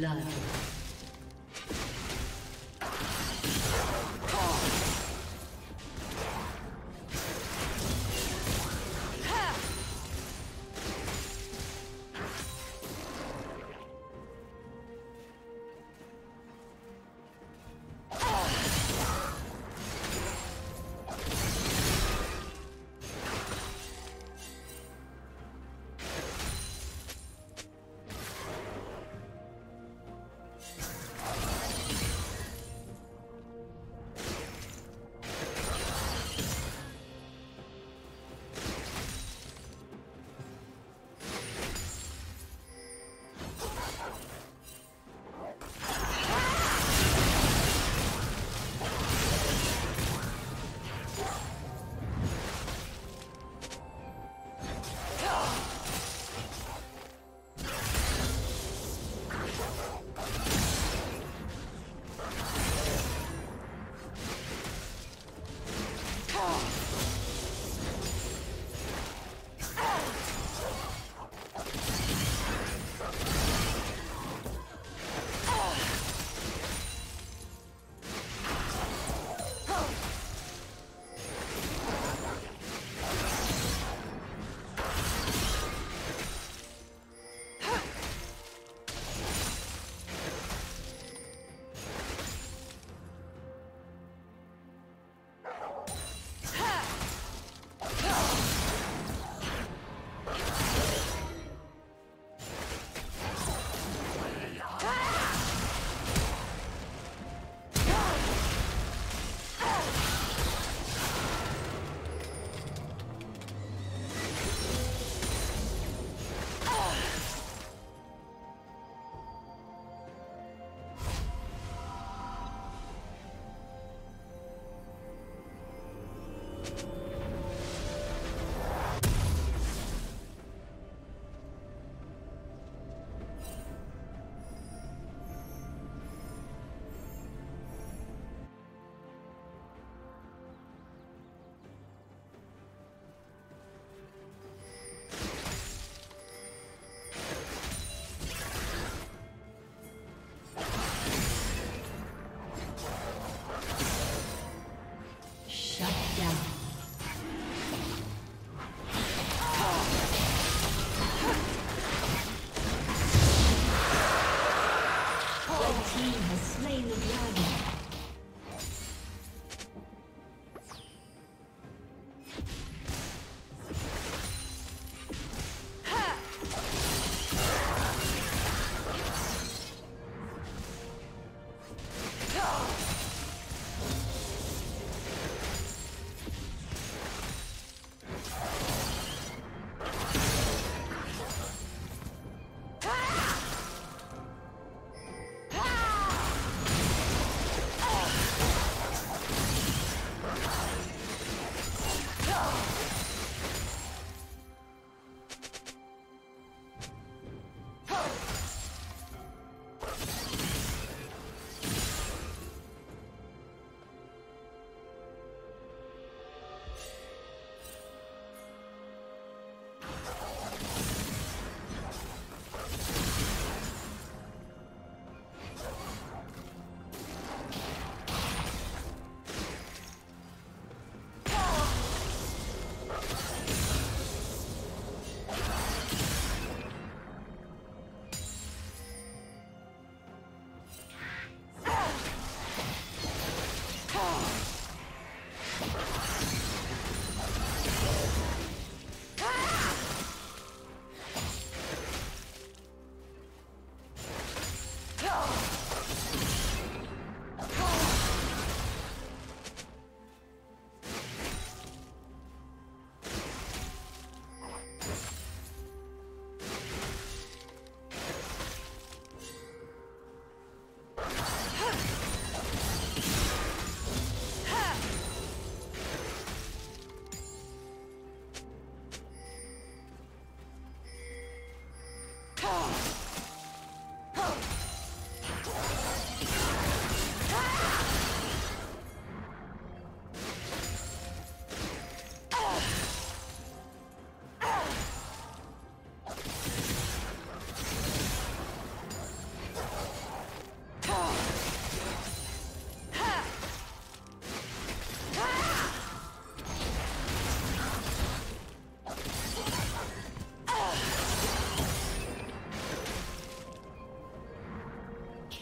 Blood.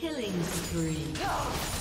Killing spree.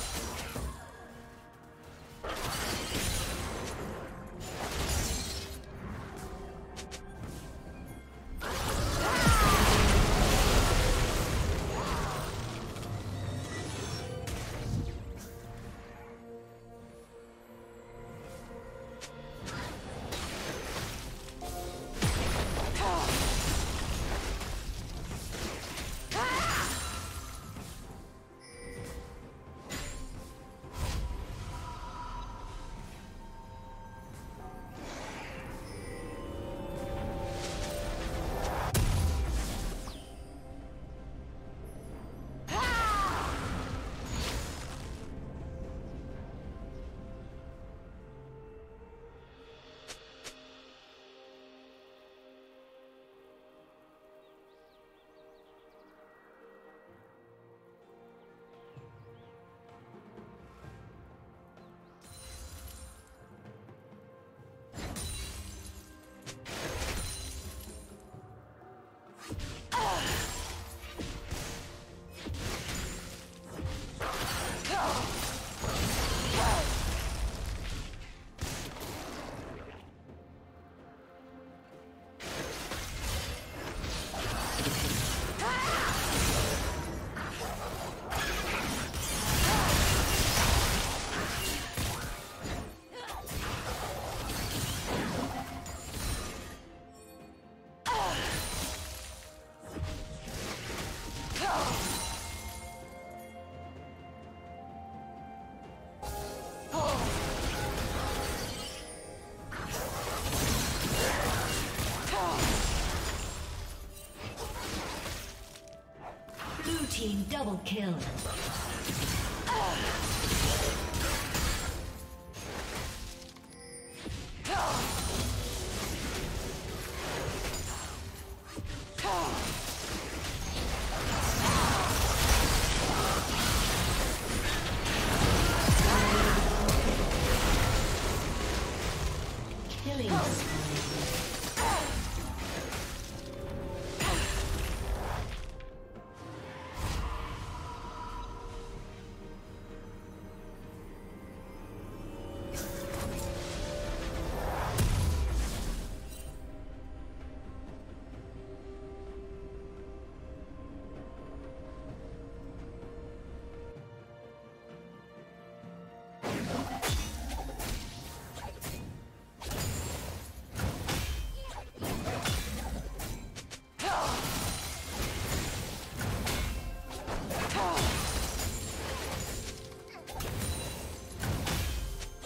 Double kill.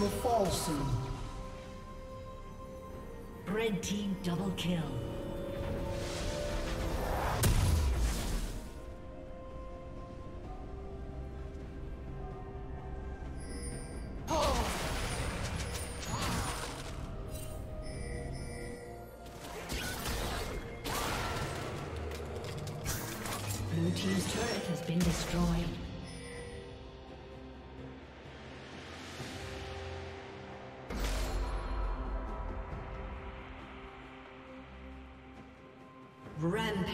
Will fall soon. Red team double kill. Blue team's turret has been destroyed.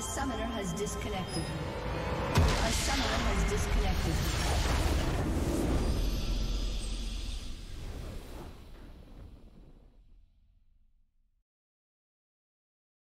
A summoner has disconnected. A summoner has disconnected.